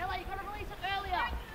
Ella, you gotta release it earlier.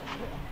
Yeah.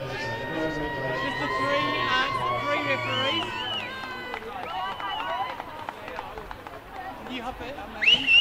Just the three, uh, three referees. Can you hop it?